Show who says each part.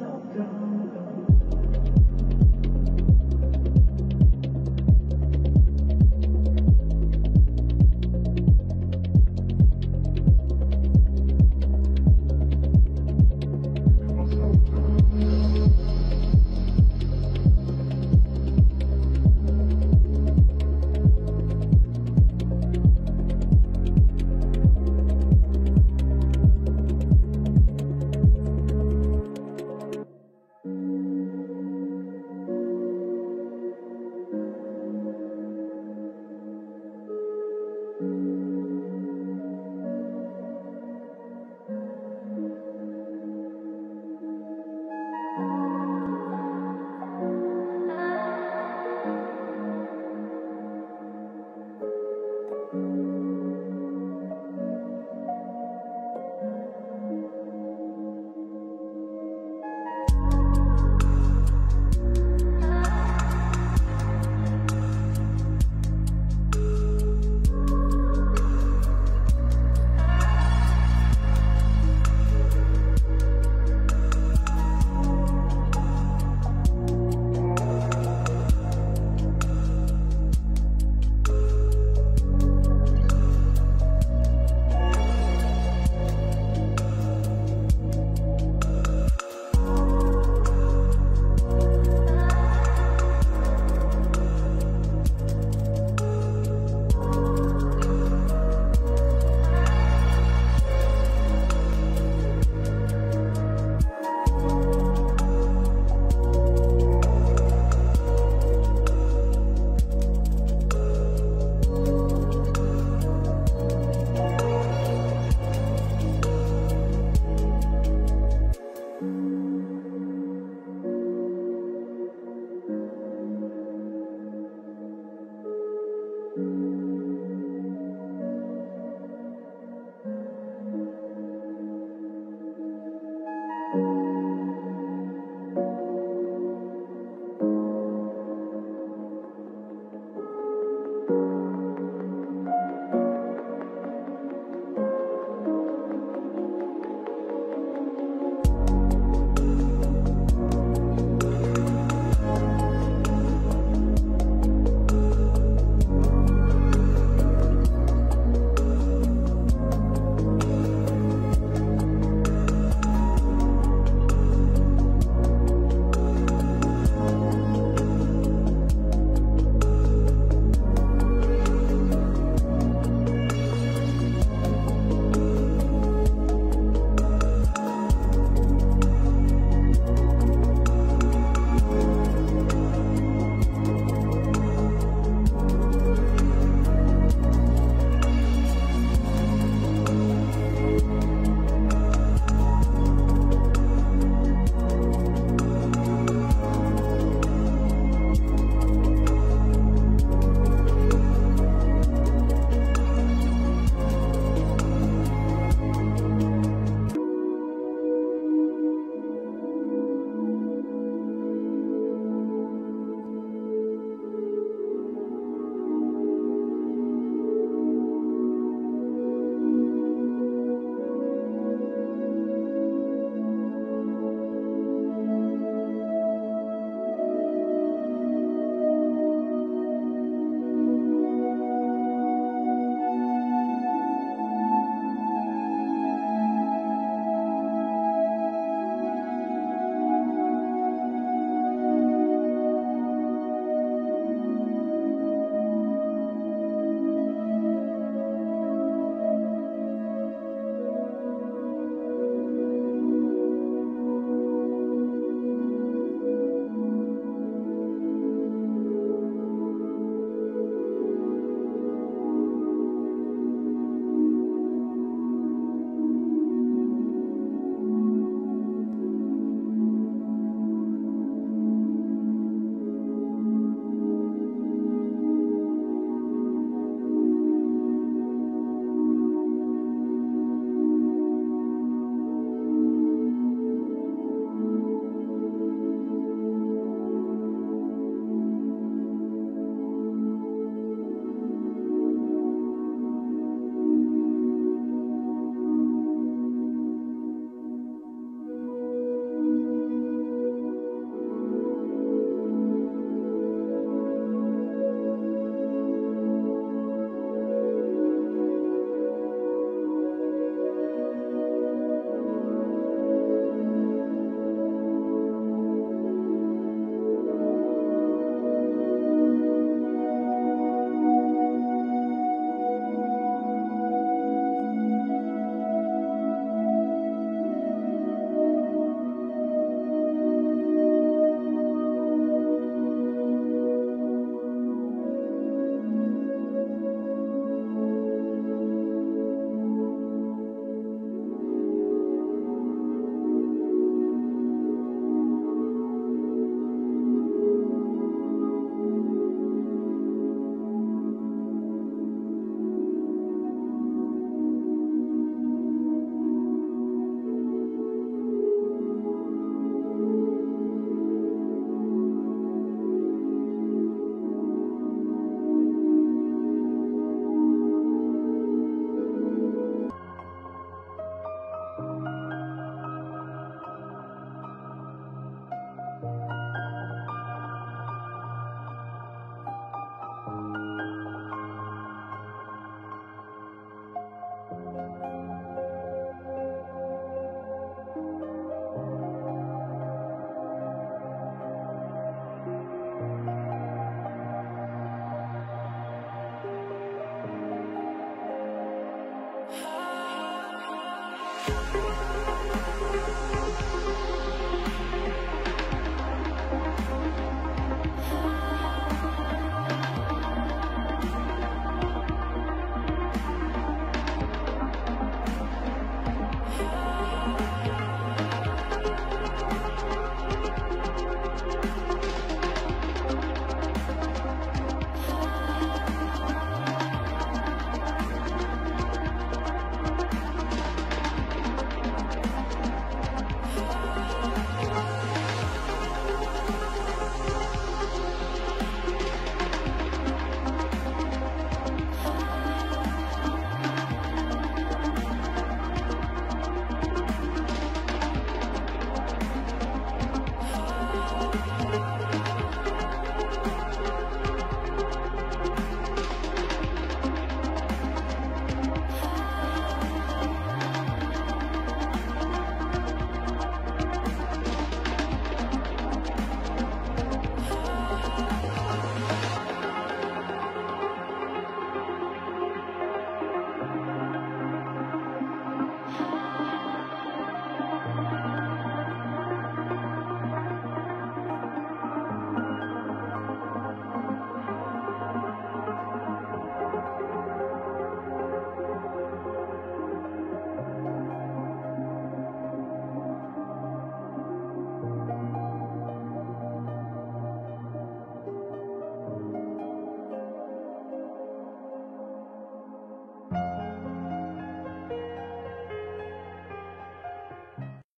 Speaker 1: so gone.